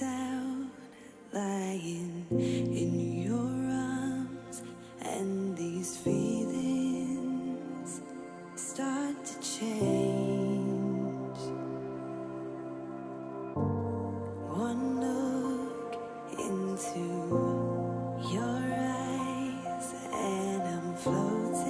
down, lying in your arms, and these feelings start to change. One look into your eyes, and I'm floating